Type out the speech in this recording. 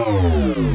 Música